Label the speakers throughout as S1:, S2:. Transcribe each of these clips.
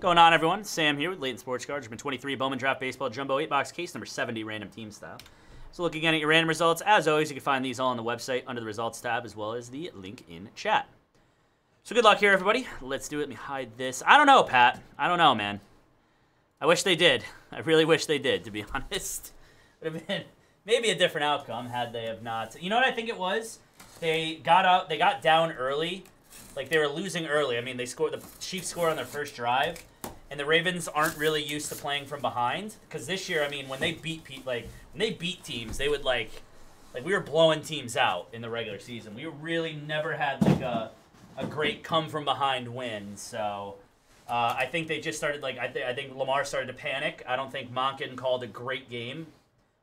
S1: Going on, everyone? Sam here with Layton Sports Cards. Been 23 Bowman Draft Baseball Jumbo 8 box case number 70, random team style. So, look again at your random results. As always, you can find these all on the website under the results tab as well as the link in chat. So, good luck here, everybody. Let's do it. Let me hide this. I don't know, Pat. I don't know, man. I wish they did. I really wish they did, to be honest. Would have been maybe a different outcome had they have not. You know what I think it was? They got out. They got down early like they were losing early. I mean, they scored the Chiefs score on their first drive, and the Ravens aren't really used to playing from behind. Because this year, I mean, when they beat pe- like when they beat teams, they would like like we were blowing teams out in the regular season. We really never had like a a great come from behind win. So. Uh, I think they just started like I, I think Lamar started to panic. I don't think Monken called a great game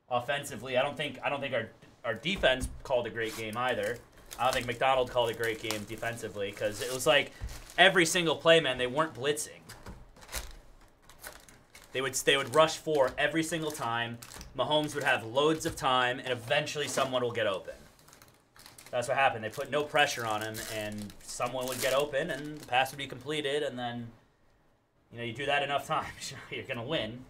S1: offensively. I don't think I don't think our our defense called a great game either. I don't think McDonald called a great game defensively because it was like every single play, man, they weren't blitzing. They would they would rush four every single time. Mahomes would have loads of time, and eventually someone will get open. That's what happened. They put no pressure on him, and someone would get open, and the pass would be completed, and then, you know, you do that enough times, you're gonna win.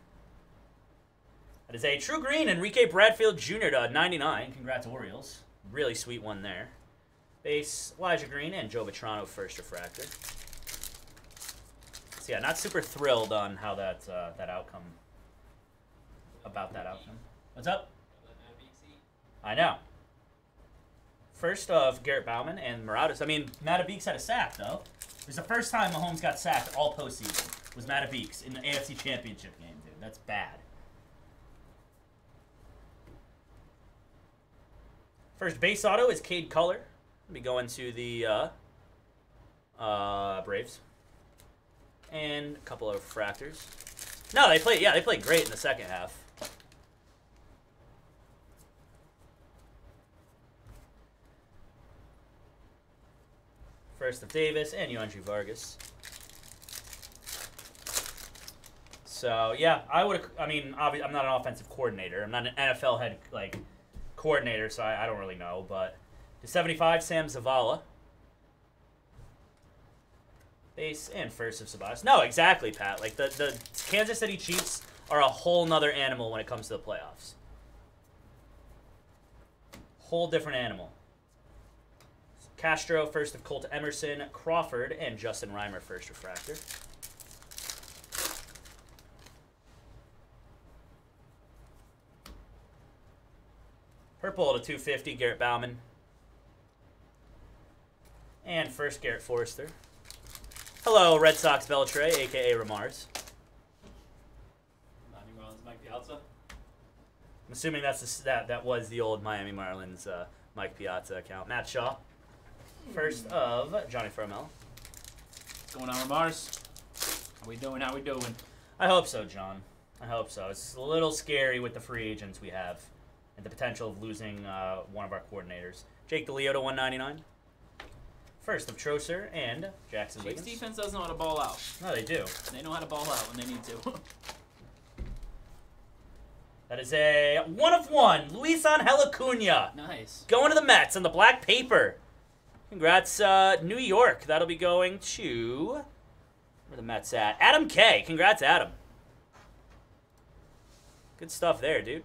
S1: That is a true green, Enrique Bradfield Jr. to 99. Congrats, Orioles. Really sweet one there. Base, Elijah Green, and Joe Vitrano first refractor. So yeah, not super thrilled on how that uh, that outcome, about that outcome. What's up? I know. First of Garrett Bauman and Marauders. I mean, Matabeeks had a sack, though. It was the first time Mahomes got sacked all postseason. Was Matabeeks in the AFC Championship game, dude. That's bad. First base auto is Cade Kuehler. Be going to the uh, uh, Braves. And a couple of fractors. No, they played. Yeah, they played great in the second half. First of Davis and Yoandry Vargas. So yeah, I would. I mean, I'm not an offensive coordinator. I'm not an NFL head like coordinator, so I, I don't really know. But to 75, Sam Zavala. Base and first of Sabatis. No, exactly, Pat. Like the the Kansas City Chiefs are a whole nother animal when it comes to the playoffs. Whole different animal. Castro, first of Colt Emerson, Crawford, and Justin Reimer, first refractor. Purple to 250, Garrett Bauman. And first, Garrett Forrester. Hello, Red Sox Beltray, aka Ramars.
S2: Miami Marlins, Mike Piazza.
S1: I'm assuming that's the, that that was the old Miami Marlins uh, Mike Piazza account. Matt Shaw. First of Johnny Farmel.
S2: What's going on, Mars? How we doing? How we doing?
S1: I hope so, John. I hope so. It's a little scary with the free agents we have and the potential of losing uh, one of our coordinators. Jake DeLeo to 199. First of Troser and Jackson
S2: Chiefs
S1: Wiggins.
S2: defense doesn't know how to ball out.
S1: No, they do.
S2: They know how to ball out when they need to.
S1: That is a one of one. Luis Angel Acuna
S2: nice.
S1: going to the Mets on the black paper. Congrats, uh, New York. That'll be going to where the Mets at? Adam K. Congrats, Adam. Good stuff there, dude.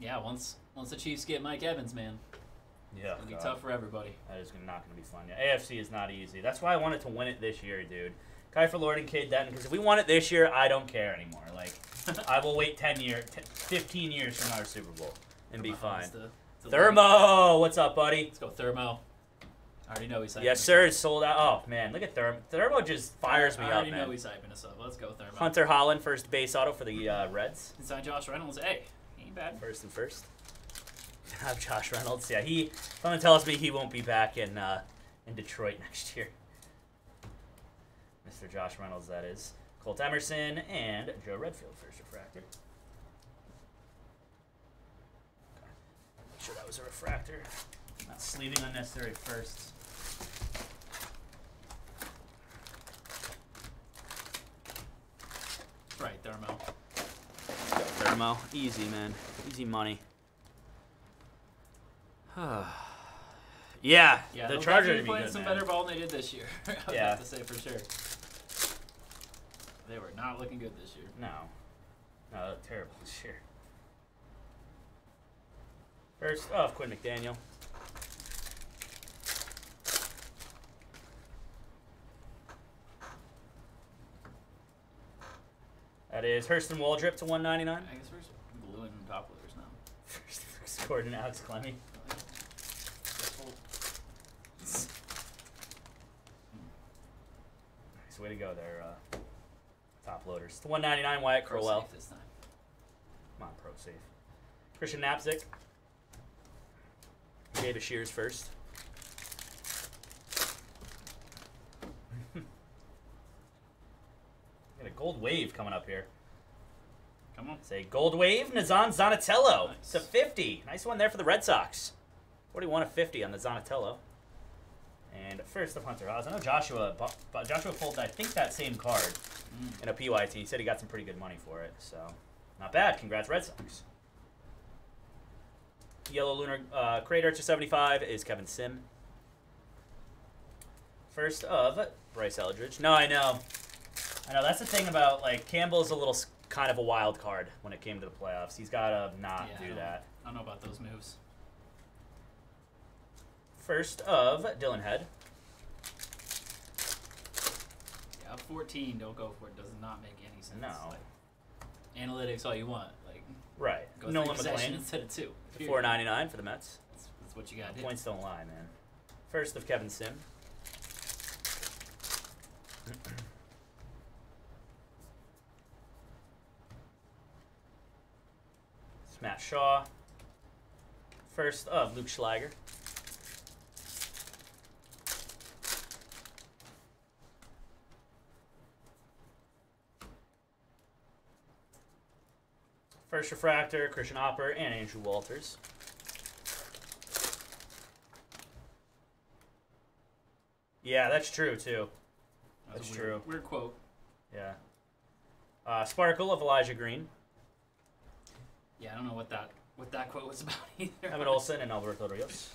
S2: Yeah, once once the Chiefs get Mike Evans, man,
S1: Yeah,
S2: it'll be tough for everybody.
S1: That is not going to be fun. Yeah, AFC is not easy. That's why I wanted to win it this year, dude. Kai for Lord and Kid Denton, because if we won it this year, I don't care anymore. Like, I will wait 10 years, 15 years from our Super Bowl and be fine.
S2: to- to
S1: Thermo, what's up, buddy?
S2: Let's go Thermo. I already know he's hyping
S1: Yes, sir. It's sold out. Oh man, look at Thermo. Thermo just fires me up.
S2: I
S1: up,
S2: already know
S1: man.
S2: he's hyping us up. Let's go Thermo.
S1: Hunter Hollan, first base auto for the uh, Reds.
S2: Inside Josh Reynolds. Hey, he ain't bad.
S1: First and first. Have Josh Reynolds. Yeah, he. Someone tells me he won't be back in uh, in Detroit next year. Mr. Josh Reynolds, that is. Colt Emerson and Joe Redfield, first refractor. Make sure that was a refractor. Not sleeving unnecessary firsts.
S2: Right, Thermo.
S1: Thermo, easy man, easy money. yeah,
S2: Yeah,
S1: the Chargers be
S2: playing
S1: good,
S2: some
S1: man.
S2: better ball than they did this year. I
S1: Yeah.
S2: have to say for sure. They were not looking good this year.
S1: No. No, they terrible this year. First off, Quinn McDaniel. That is Hurston Waldrip to 199.
S2: I guess we're just gluing top loaders now.
S1: First Gordon Alex Clemmey. Nice way to go there, uh, top loaders. To 199 Wyatt Crowell.
S2: this time.
S1: Come on, pro safe. Christian Knapczyk. David Shears first. Got a gold wave coming up here.
S2: Come on.
S1: Say gold wave, Nazzan Zanetello
S2: Nice.
S1: to 50. Nice one there for the Red Sox. 41 of 50 on the Zanetello. And first of Hunter Haas. I know Joshua Joshua pulled, I think, that same card
S2: Mm.
S1: in a PYT. He said he got some pretty good money for it. So, not bad. Congrats, Red Sox. Yellow Lunar uh, Crater to 75 is Kevin Sim. First of Bryce Eldridge. No, I know. I know. That's the thing about, like, Campbell's a little kind of a wild card when it came to the playoffs. He's got to not
S2: Yeah,
S1: do
S2: don't-
S1: that.
S2: I don't know about those moves.
S1: First of Dylan Head.
S2: Up 14, don't go for it. Does not make any sense.
S1: No.
S2: Like, analytics all you want. Like,
S1: Right.
S2: go three possession
S1: McLean.
S2: instead of two.
S1: 499 for the Mets.
S2: That's, that's what you got.
S1: Points don't lie, man. First of Kevin Sim. Matt Shaw. First of Luke Schlager. First refractor, Christian Oppor, and Andrew Walters. Yeah, that's true too. That's
S2: weird,
S1: true.
S2: Weird quote.
S1: Yeah. Uh, Sparkle of Elijah Green,
S2: Yeah, I don't know what that what that quote was about either.
S1: Evan Olson, and Alberto Rios.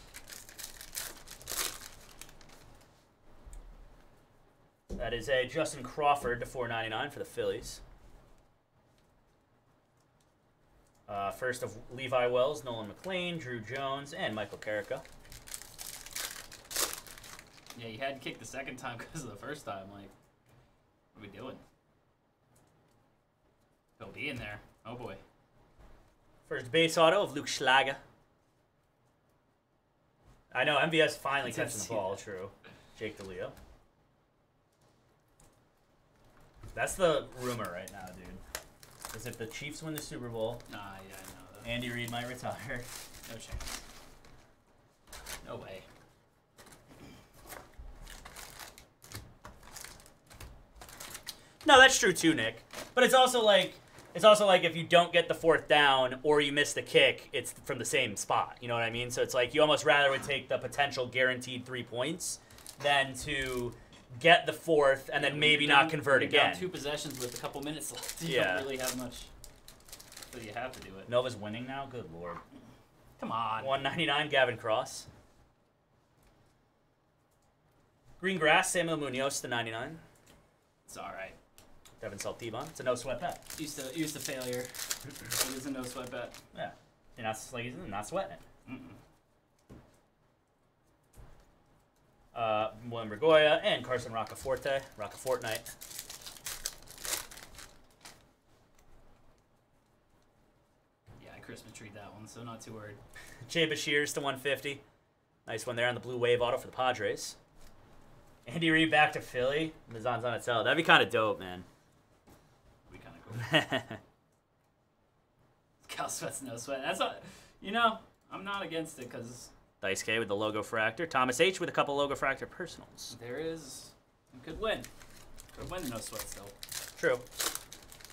S1: That is a Justin Crawford to 499 for the Phillies. Uh, first of Levi Wells, Nolan McLean, Drew Jones, and Michael Carrica.
S2: Yeah, you had to kick the second time because of the first time. Like, what are we doing? He'll be in there. Oh boy.
S1: First base auto of Luke Schlager. I know MVS finally catching the ball.
S2: that.
S1: True. Jake DeLeo. That's the rumor right now, dude. Is if the Chiefs win the Super Bowl,
S2: Nah, yeah, I know.
S1: Andy Reid might retire.
S2: No chance. No way.
S1: No, that's true too, Nick. But it's also like it's also like if you don't get the fourth down or you miss the kick, it's from the same spot. You know what I mean? So it's like you almost rather would take the potential guaranteed three points than to get the fourth and then maybe
S2: you're
S1: not convert
S2: when you're down
S1: again.
S2: two possessions with a couple minutes left. You
S1: Yeah.
S2: don't really have much. So you have to do it.
S1: Nova's winning now. Good lord.
S2: Come on.
S1: 199 Gavin Cross. Green Grass Samuel Munoz to 99.
S2: It's all right.
S1: Devin Saltiban. It's a no sweat bet.
S2: Used to used to failure. it is a no sweat bet.
S1: Yeah. You're not like he's not sweating it.
S2: Mm-mm.
S1: Uh, William Regoya and Carson Roccaforte. Roccafortnite.
S2: Yeah, I Christmas treed that one, so not too worried.
S1: Jay Beshears to 150. Nice one there on the blue wave auto for the Padres. Andy Reid back to Philly. Mizan's on its own. That'd be kind of dope, man.
S2: We kind of go. Cal sweats no sweat. That's not. You know, I'm not against it because
S1: Dice K with the logo fractor. Thomas H with a couple logo fractor personals.
S2: there is. You could win. Could win no sweat still.
S1: True.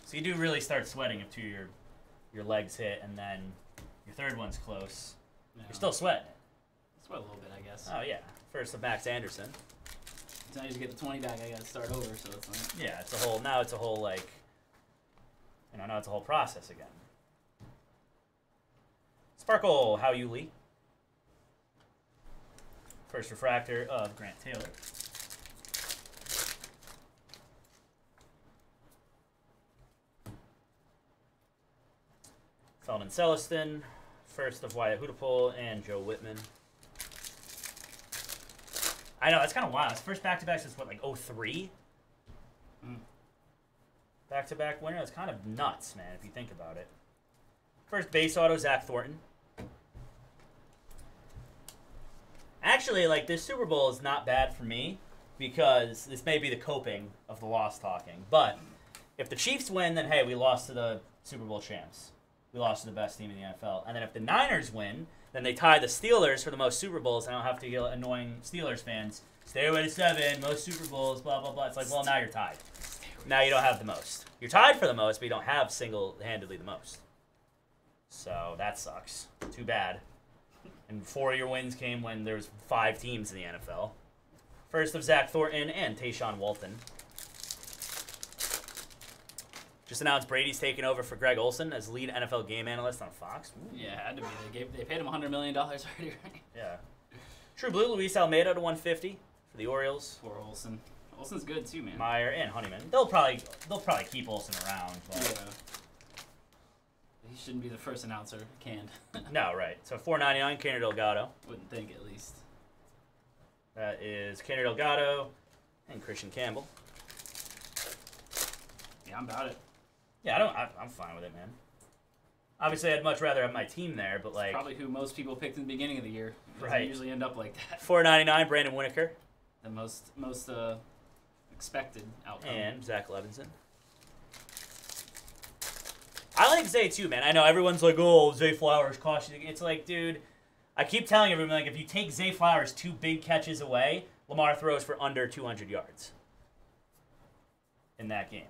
S1: So you do really start sweating if two of your your legs hit, and then your third one's close.
S2: Yeah.
S1: You're still sweating.
S2: sweat a little bit, I guess.
S1: Oh yeah. First of Max Anderson.
S2: So now to get the 20 back, I gotta start over. So it's like,
S1: Yeah, it's a whole. Now it's a whole like. You know, now it's a whole process again. Sparkle, how you Lee. First refractor of Grant Taylor. Felnin Celesten, first of Wyatt Hudepohl and Joe Whitman. I know, that's kind of wild. It's first back to back since what, like 03?
S2: Mm.
S1: Back to back winner? That's kind of nuts, man, if you think about it. First base auto, Zach Thornton. Actually, like, this Super Bowl is not bad for me because this may be the coping of the loss talking. But if the Chiefs win, then hey, we lost to the Super Bowl champs. We lost to the best team in the NFL. And then if the Niners win, then they tie the Steelers for the most Super Bowls. And I don't have to at annoying Steelers fans. Stay away to seven, most Super Bowls, blah blah blah. It's like, well, now you're tied. Now you don't have the most. You're tied for the most, but you don't have single-handedly the most. So that sucks. Too bad. And four of your wins came when there was five teams in the NFL. First of Zach Thornton and Tayshawn Walton. Just announced Brady's taking over for Greg Olsen as lead NFL game analyst on Fox. Ooh,
S2: Yeah, had to be. They gave they paid him 100 million dollars already, right?
S1: yeah. True Blue, Luis Almeida to 150 for the Orioles.
S2: Poor Olsen. Olsen's good too, man.
S1: Meyer and Honeyman. They'll probably they'll probably keep Olsen around.
S2: yeah. He shouldn't be the first announcer. Canned.
S1: No, right. So 499, Kenner Delgado.
S2: Wouldn't think at least.
S1: That is Kenner Delgado and Christian Campbell.
S2: Yeah, I'm about it.
S1: Yeah, I don't. I, I'm fine with it, man. Obviously, I'd much rather have my team there, but like
S2: Probably who most people picked in the beginning of the year.
S1: Right.
S2: usually end up like that.
S1: 499, Brandon Winokur
S2: The most most uh, expected outcome.
S1: and Zach Levinson. I like Zay too, man. I know everyone's like, "Oh, Zay Flowers cost you." It's like, dude, I keep telling everyone like, if you take Zay Flowers two big catches away, Lamar throws for under 200 yards in that game.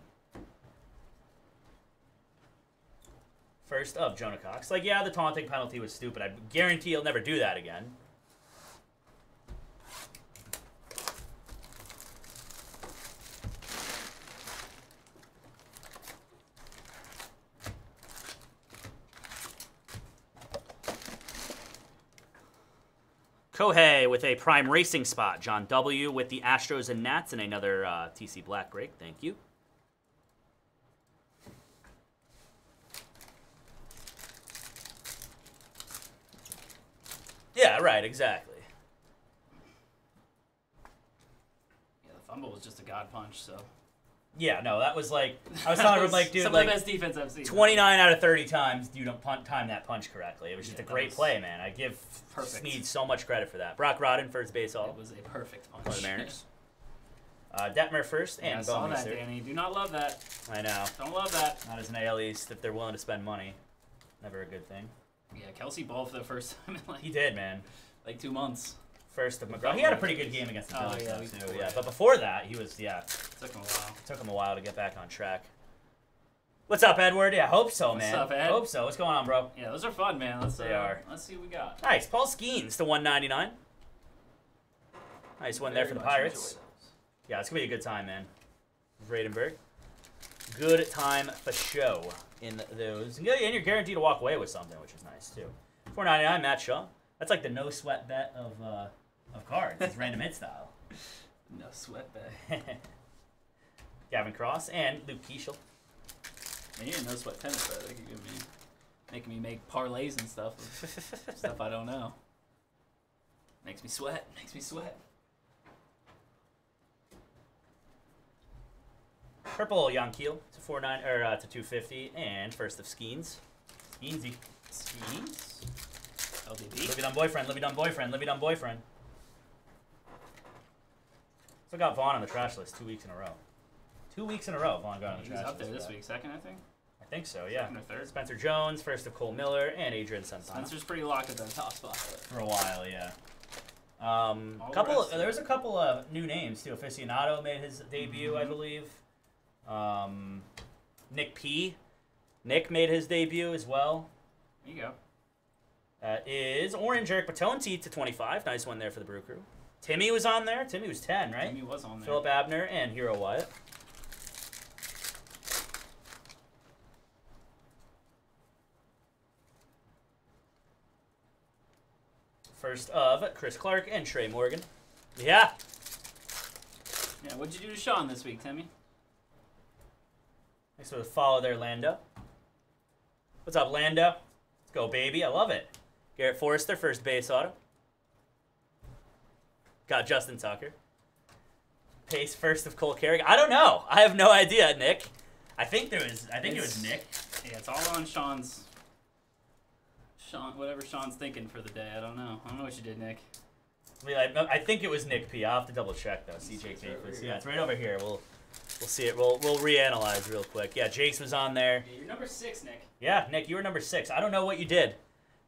S1: First up, Jonah Cox. Like, yeah, the taunting penalty was stupid. I guarantee he'll never do that again. Kohei with a prime racing spot. John W. with the Astros and Nats and another uh, TC Black break. Thank you. Yeah, right, exactly.
S2: Yeah, the fumble was just a god punch. So
S1: Yeah, no, that was like I was telling everyone like, dude,
S2: some
S1: like
S2: of the best defense I've seen.
S1: 29 out of 30 times you don't punt, time that punch correctly. It was just
S2: Yeah,
S1: a great
S2: was
S1: play, man. I give
S2: perfect.
S1: Sneed so much credit for that. Brock Rodden first base all
S2: It was a perfect punch.
S1: for the Mariners. Uh, Detmer first
S2: Yeah, I
S1: and
S2: saw that,
S1: Bowmeister.
S2: Danny. Do not love that.
S1: I know.
S2: Don't love that.
S1: Not as an AL East if they're willing to spend money. Never a good thing.
S2: Yeah, Kelce ball for the first time in like
S1: He did, man.
S2: like two months.
S1: First of McGraw. He had a pretty good game against the
S2: Oh,
S1: Phillies,
S2: yeah,
S1: though, too.
S2: yeah.
S1: Yeah, but before that, he was yeah.
S2: Took him a while.
S1: Took him a while to get back on track. What's up, Edward? Yeah, hope so, man.
S2: What's up, Ed?
S1: Hope so. What's going on, bro?
S2: Yeah, those are fun, man. Let's
S1: They
S2: uh,
S1: are.
S2: Let's see what we got.
S1: Nice. Paul Skenes to 199. Nice one there for the Pirates. Yeah, it's gonna be a good time, man. Radenberg. Good time for show in those. And yeah, and you're guaranteed to walk away with something, which is nice too. 499 Matt Shaw. That's like the no sweat bet of uh, of cards. It's random hit style.
S2: No sweat bet.
S1: Gavin Cross and Luke Keaschall.
S2: Man, you didn't know sweat tennis bet. They could give me, making me make parlays and stuff. stuff I don't know. Makes me sweat. Makes me sweat.
S1: Purple Yonkeel to 49 or uh, to 250 and first of Skenes. Skeensy.
S2: Schemes. LDB.
S1: Livvy Dunne boyfriend, Livvy Dunne boyfriend, Livvy Dunne boyfriend. So got Vaughn on the trash list two weeks in a row. Two weeks in a row, Vaughn got on the
S2: He's
S1: trash
S2: up there
S1: list.
S2: this week. Second, I think.
S1: I think so, yeah.
S2: Second or third.
S1: Spencer Jones, first of Cole Miller, and Adrian Santana.
S2: Spencer's pretty locked at that top spot.
S1: For a while, yeah. Um,
S2: All the
S1: couple.
S2: rest-
S1: there was a couple of new names too. Aficionado made his debut, I
S2: Mhm.
S1: believe. Um, Nick P. Nick made his debut as well.
S2: There you go.
S1: That is Orange Eric Bitonti to 25. Nice one there for the Brew Crew. Timmy was on there. Timmy was 10, right?
S2: Timmy was on there.
S1: Philip Abner and Hero Wyatt. First of Chris Clark and Trey Morgan. Yeah.
S2: Yeah, what'd you do to Sean this week, Timmy?
S1: Next to follow there, Lando. What's up, Lando? Let's go, baby. I love it. Garrett Forrester, first base auto. Got Justin Tucker. Pace first of Cole Carrigg. I don't know. I have no idea, Nick. I think there was. I think it was Nick.
S2: Yeah, it's all on Sean's. Sean, whatever Sean's thinking for the day. I don't know. I don't know what you did, Nick.
S1: I, mean, I, I think it was Nick P. I'll have to double check though. CJ
S2: It's right
S1: Capers. Yeah, it's right over here. We'll we'll see it. We'll we'll reanalyze real quick. Yeah, Jace was on there.
S2: Yeah, you're number six, Nick.
S1: Yeah, Nick, you were number six. I don't know what you did.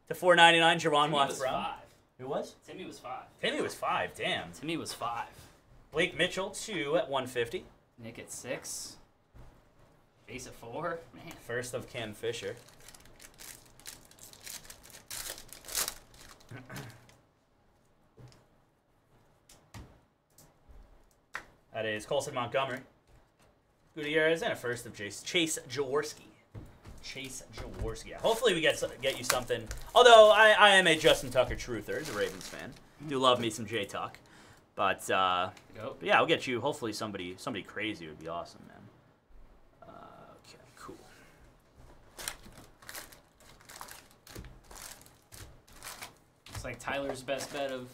S1: To 499, Jerron
S2: Timmy
S1: Watts
S2: was
S1: Brown.
S2: five.
S1: Who was?
S2: Timmy was five.
S1: Timmy was five. Damn.
S2: Timmy was five.
S1: Blake Mitchell two at 150.
S2: Nick at six. Jace at four. Man.
S1: First of Cam Fisher. that is Colson Montgomery. Gutierrez and a first of Chase, Chase Jaworski. Chase Jaworski. Hopefully we get get you something. Although I, I am a Justin Tucker truther as a Ravens fan. Do love me some J Tuck. But uh, but yeah, I'll get you. Hopefully, somebody somebody crazy would be awesome, man. Uh, okay, cool.
S2: It's like Tyler's best bet of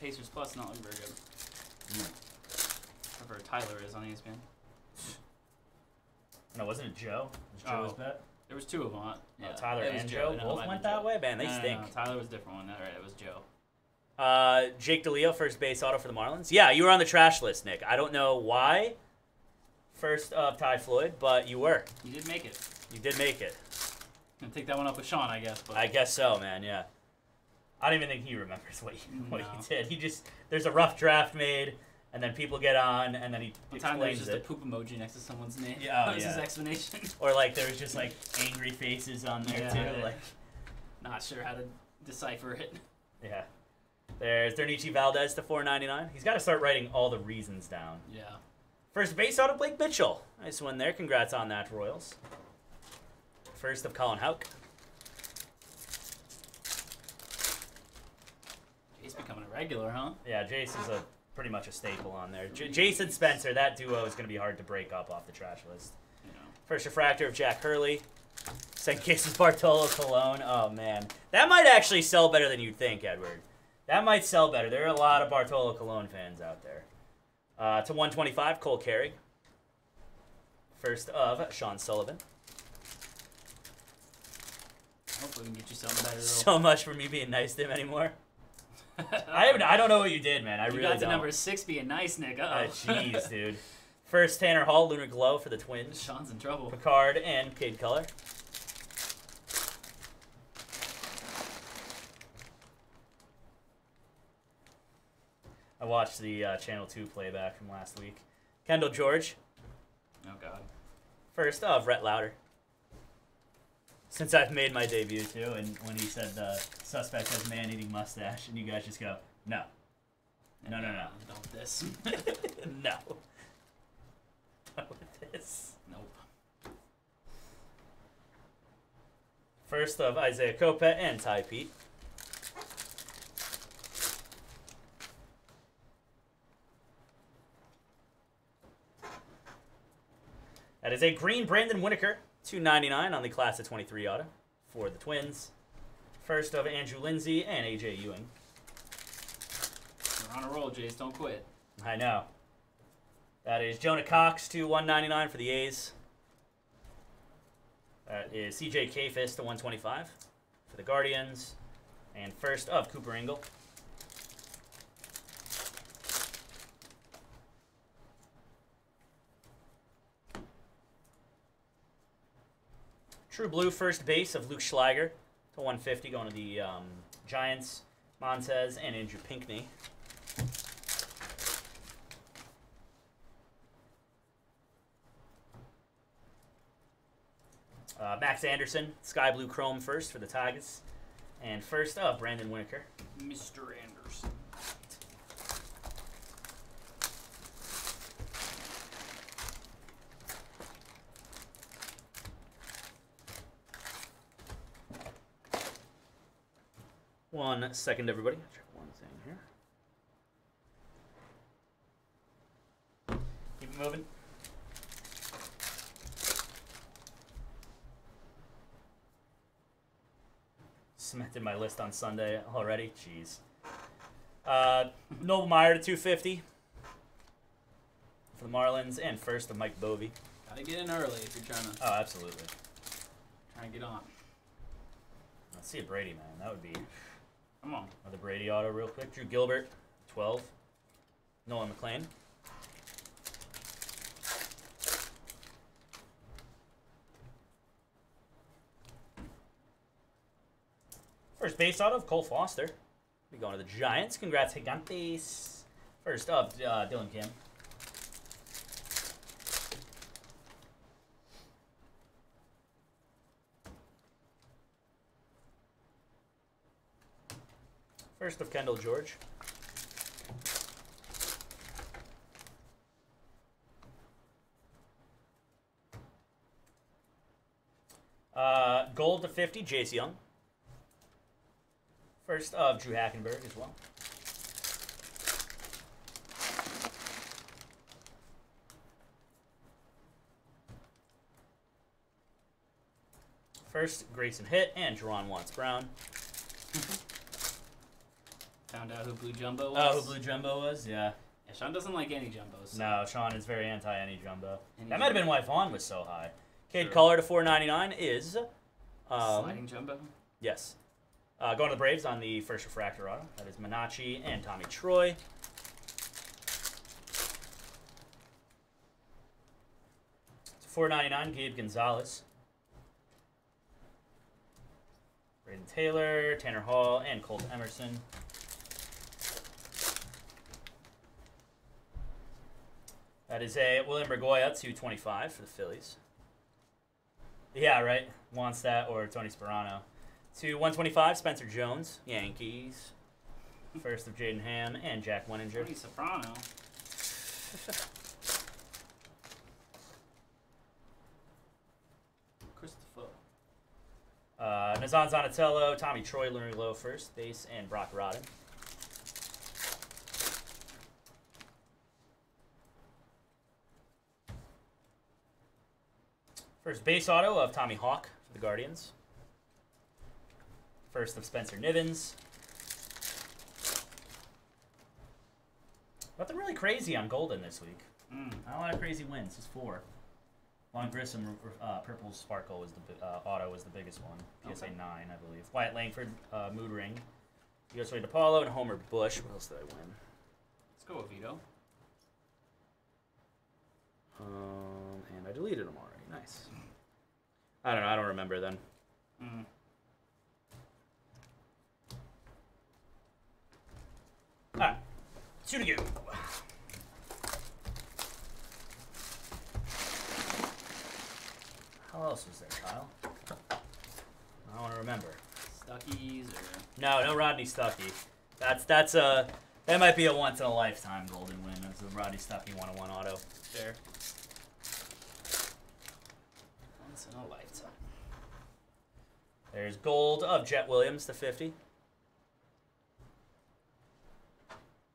S2: Pacers Plus not looking very good. Whoever Tyler is on ESPN.
S1: No, wasn't it Joe? Was
S2: Oh.
S1: Joe's bet?
S2: There was two of them on. Yeah,
S1: Tyler
S2: it
S1: and
S2: Joe.
S1: Joe both went
S2: Joe.
S1: that way? Man, they
S2: No, no,
S1: stink.
S2: No, Tyler was a different one. That right? It was Joe.
S1: Uh, Jake DeLeo, first base auto for the Marlins. Yeah, you were on the trash list, Nick. I don't know why. First of Ty Floyd, but you were.
S2: You did make it.
S1: You did make it.
S2: Gonna take that one up with Sean, I guess. But
S1: I guess so, man. Yeah. I don't even think he remembers what he, what
S2: No.
S1: he did. He just there's a rough draft made, and then people get on, and then he
S2: one time there was
S1: explains
S2: just a poop emoji next to someone's name.
S1: Yeah, oh,
S2: that was his explanation.
S1: Or like there was just like angry faces on there
S2: Yeah.
S1: too. Like
S2: Not sure how to decipher it.
S1: yeah. There's Dernici Valdez to 4.99. He's got to start writing all the reasons down.
S2: Yeah.
S1: First base out of Blake Mitchell. Nice one there. Congrats on that, Royals. First of Colin Houck.
S2: He's becoming a regular, huh?
S1: Yeah, Jace is a pretty much a staple on there. J- Jason Spencer, that duo is going to be hard to break up off the trash list.
S2: You know.
S1: First refractor of Jack Hurley. Second case of Bartolo Colon. Oh man, that might actually sell better than you'd think, Edward. That might sell better. There are a lot of Bartolo Colon fans out there. Uh, to 125, Cole Carey. First of Sean Sullivan.
S2: Hopefully we can get you something better.
S1: So much for me being nice to him anymore. I. I don't know what you did, man. I
S2: you
S1: really
S2: got to
S1: don't.
S2: number six being nice, Nick.
S1: Uh,
S2: Uh-oh.
S1: Jeez, dude. First Tanner Hall, Lunar Glow for the Twins.
S2: Sean's in trouble.
S1: Picard and Cade Kuehler. I watched the uh, Channel 2 playback from last week. Kendall George,
S2: Oh God.
S1: first of Rhett Lowder. Since I've made my debut too, and when he said the suspect has man eating mustache, and you guys just go, no. No, no, no.
S2: Don't this.
S1: no. Not with this.
S2: nope.
S1: First of Isaiah Kopet and Tai Peete. That is a green Brandon Whitaker, 299 on the class of 23 auto for the Twins. First of Andrew Lindsay and AJ Ewing.
S2: You're on a roll, Jace. Don't quit.
S1: I know. That is Jonah Cox to 199 for the A's. That is CJ Kayfus to 125 for the Guardians. And first of Cooper Ingle. True Blue first base of Luke Schlager to 150 going to the um, Giants. Montez and Andrew Pinkney. Uh, Max Anderson, Sky Blue Chrome first for the Tigers. And first up, Brandon Winokur.
S2: Mr. Anderson.
S1: One second, everybody. Check one thing here. Keep it moving. cemented my list on Sunday already. Jeez. Uh, Noble Meyer to 250 for the Marlins, and first to Mike Boeve.
S2: Gotta get in early if you're trying to
S1: Oh, absolutely.
S2: trying to get on.
S1: Let's see a Brady, man. That would be. Another Brady auto real quick. Drew Gilbert, 12. Nolan McLean. First base auto of Cole Foster. We going to the Giants. Congrats, Gigantes. First up, uh, Dylan Kim. First of Kendall George. Uh, gold to 50, Jace Young. First of Drew Hackenberg as well. First, Grayson Hitt and Jerron Watts Brown.
S2: Found out who Blue Jumbo was.
S1: Oh, who Blue Jumbo was? Yeah.
S2: Yeah, Sean doesn't like any jumbos. so-
S1: No, Sean is very anti any jumbo.
S2: Any
S1: that might have been why Vaughn was so high. Cade
S2: Sure.
S1: Collar to 499 is. Um,
S2: Sliding jumbo.
S1: Yes. Uh, going to the Braves on the first refractor auto. That is Minachi and Tommy Troy. Four ninety nine, Gabe Gonzalez. Braden Taylor, Tanner Hall, and Colt Emerson. That is a William Bergolla, 225 for the Phillies. Yeah, right. Wants that or Tony Sperano. To 125, Spencer Jones, Yankees. First of Jaden Hamm and Jack Wenninger.
S2: Tony Soprano. Christopher.
S1: Uh, Nazzan Zanetello, Tommy Troy, Larry Lowe first base, and Brock Rodden. First base auto of Tommy Hawk for the Guardians. First of Spencer Nivens. Nothing really crazy on Golden this week.
S2: Mm.
S1: Not a lot of crazy wins. Just four. Long Grissom, uh, Purple Sparkle was the uh, auto was the biggest one. PSA
S2: Okay.
S1: nine, I believe. Wyatt Langford, uh, Mood Ring. Yosoi DePaulo and Homer Bush. What else did I win?
S2: Let's go with Vito.
S1: Um, and I deleted them already. Nice. I don't know. I don't remember then.
S2: Mm.
S1: All right, two to go. How else was there, Kyle? I don't want to remember.
S2: Stuckies or
S1: No, no Rodney Stuckey. That's that's a that might be a once in a lifetime golden win. That's the Rodney Stuckey 101 auto.
S2: fair. A lifetime.
S1: There's gold of Jett Williams to 50.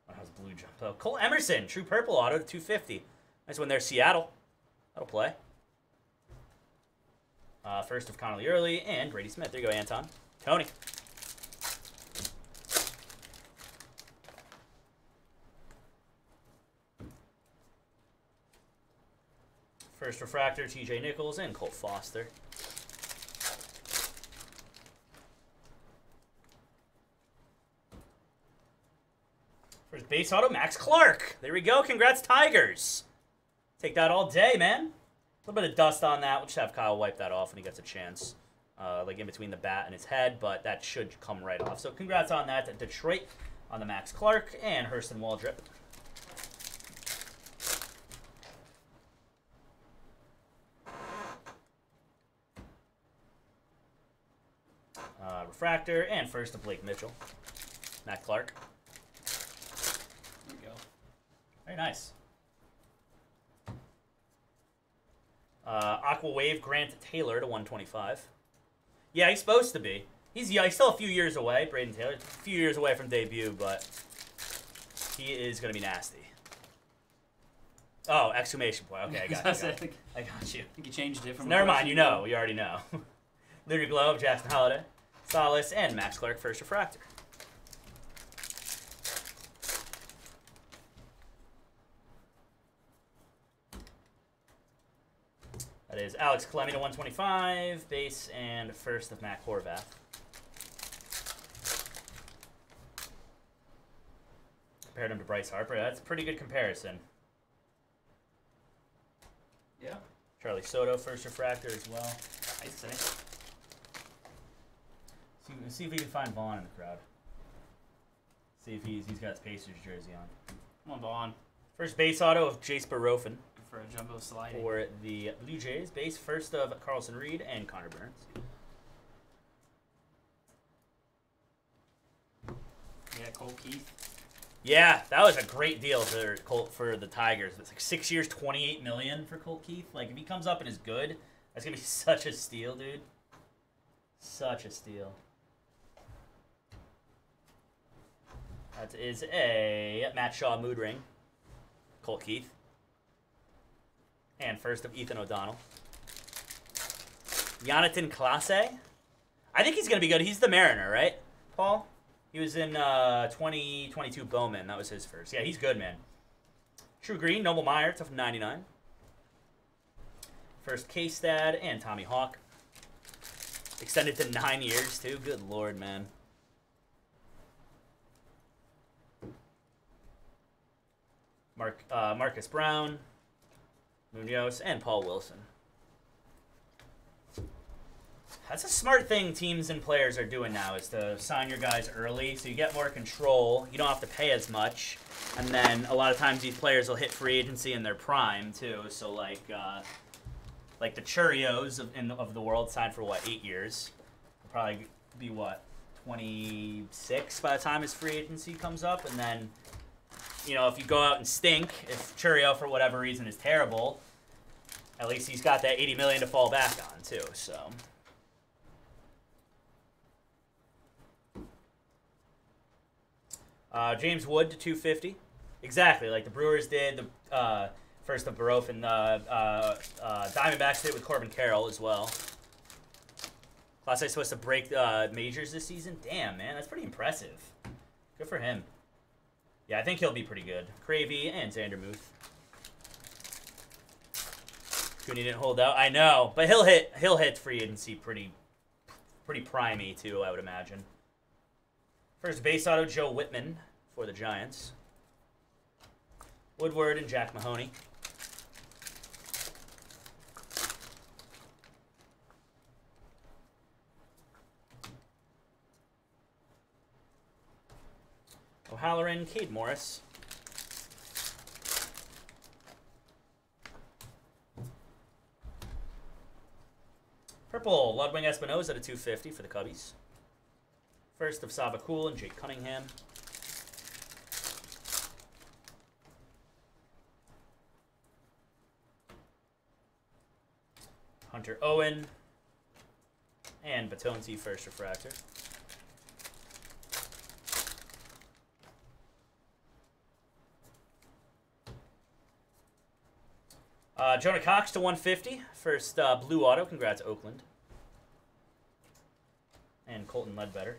S1: What has blue jump? Oh, Cole Emerson, true purple auto to 250. Nice one there, Seattle. That'll play. Uh, first of Connolly Early and Brady Smith. There you go, Anton. Tony. First refractor, TJ Nichols and Colt Foster. First base auto, Max Clark. There we go. Congrats, Tigers. Take that all day, man. A little bit of dust on that. We'll just have Kyle wipe that off when he gets a chance. Uh, like in between the bat and his head, but that should come right off. So congrats on that Detroit on the Max Clark and Hurston Waldrip. Uh, refractor and first to Blake Mitchell. Matt Clark.
S2: There we go.
S1: Very nice. Uh, Aqua Wave Grant Taylor to 125. Yeah, he's supposed to be. He's yeah, he's still a few years away. Braden Taylor, a few years away from debut, but he is gonna be nasty. Oh, exclamation point. Okay, I got you. I got you.
S2: I
S1: got you.
S2: I think you changed it from. a
S1: Never mind, you know. You already know. Lunar Globe, Jackson Holliday. Gonzalez, and Max Clark, first refractor. That is Alex Clemmey to 125, base and first of Matt Horvath. Compared him to Bryce Harper. That's a pretty good comparison.
S2: Yeah,
S1: Charlie Soto, first refractor as well.
S2: I'd say.
S1: See, see if we can find Vaughn in the crowd. See if he's he's got his Pacers jersey on.
S2: Come on, Vaughn.
S1: First base auto of Jace Bohrofen
S2: For a jumbo sliding.
S1: for the Blue Jays. Base first of Carlson Reed and Connor Burns.
S2: Yeah, Cole Keith.
S1: Yeah, that was a great deal for Colt for the Tigers. It's like six years, twenty-eight million for Colt Keith. Like if he comes up and is good, that's gonna be such a steal, dude. Such a steal. That is a Matt Shaw mood ring. Colt Keith. And first of Ethan O'Donnell. Jonatan Clase. I think he's gonna be good. He's the Mariner, right, Paul? He was in uh, 2022 Bowman. That was his first. Yeah, he's good, man. True Green, Noble Meyer, tough 99. First K-Stad and Tommy Hawk. Extended to nine years, too. Good lord, man. Mark, uh, Marcus Brown, Munoz, and Paul Wilson. That's a smart thing teams and players are doing now is to sign your guys early so you get more control. You don't have to pay as much. And then a lot of times these players will hit free agency in their prime too. So like uh, like the Chourios of, in, of the world signed for what, eight years? Probably be what, 26 by the time his free agency comes up. And then, you know, if you go out and stink, if Chourio for whatever reason is terrible, at least he's got that 80 million to fall back on too. So. Uh, James Wood to 250. Exactly, like the Brewers did. The uh, first of Barof and uh, uh, uh, Diamondbacks did with Corbin Carroll as well. Class A supposed to break uh, majors this season. Damn, man, that's pretty impressive. Good for him. Yeah, I think he'll be pretty good. Cravey and Xander Muth. Cooney didn't hold out. I know, but he'll hit he'll hit free agency pretty pretty primey too. I would imagine. First base auto, Joe Whitman for the Giants. Woodward and Jack Mahoney. O'Halloran, Cade Morris. Purple, Ludwig Espinosa at a 250 for the Cubbies. First of Sava Cool and Jake Cunningham. Hunter Owen. And Batonzi first refractor. Uh, Jonah Cox to 150. First uh, blue auto. Congrats, Oakland. And Colton Ledbetter.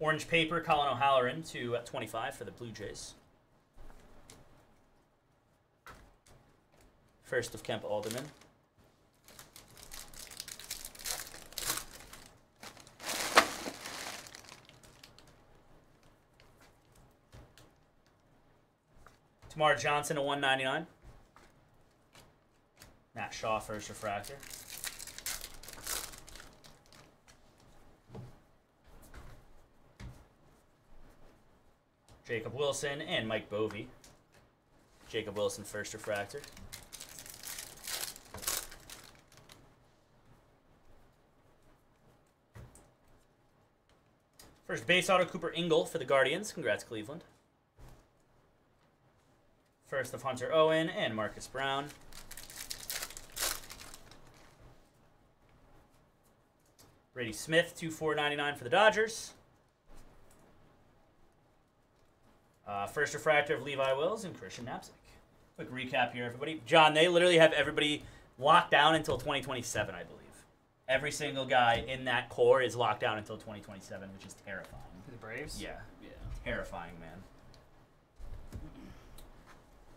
S1: Orange paper, Colin O'Halloran to uh, 25 for the Blue Jays. First of Kemp Alderman. Termarr Johnson to 199. Matt Shaw first refractor. Jacob Wilson and Mike Boeve. Jacob Wilson first refractor. First base auto Cooper Ingle for the Guardians. Congrats, Cleveland. First of Hunter Owen and Marcus Brown. Brady Smith, two 2499 for the Dodgers. Uh, first refractor of Levi Wills and Christian Knapczyk. Quick recap here, everybody. John, they literally have everybody locked down until 2027, I believe. Every single guy in that core is locked down until 2027, which is terrifying.
S3: For the Braves.
S1: Yeah,
S2: Yeah.
S1: terrifying, man.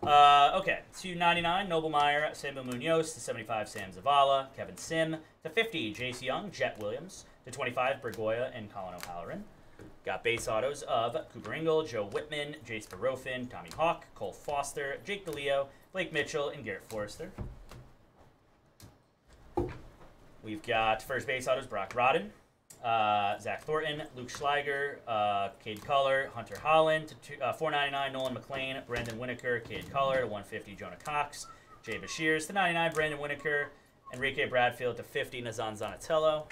S1: Uh, okay, to 99, Noble Meyer, Samuel Munoz. To 75, Sam Zavala, Kevin Sim. To 50, Jace Young, Jett Williams. To 25, Bergolla and Colin O'Halloran. Got base autos of Cooper Ingle, Joe Whitman, Jace Bohrofen, Tommy Hawk, Cole Foster, Jake DeLeo, Blake Mitchell, and Garrett Forrester. We've got first base autos Brock Rodden, uh, Zach Thornton, Luke Shliger, uh, Cade Kuehler, Hunter Hollan, to uh, 499 Nolan McLean, Brandon Winokur, Cade Kuehler, to 150 Jonah Cox, Jay Beshears, to 99 Brandon Winokur, Enrique Bradfield, to 50 Nazzan Zanetello.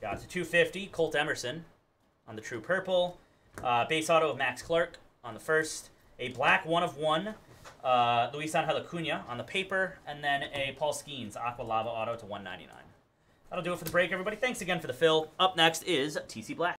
S1: Got to 250 Colt Emerson on the True Purple, uh, base auto of Max Clark on the first, a black one of one. Uh, Luis Angel Acuna on the paper, and then a Paul Skenes Aqua Lava Auto to 199. That'll do it for the break, everybody. Thanks again for the fill. Up next is TC Black.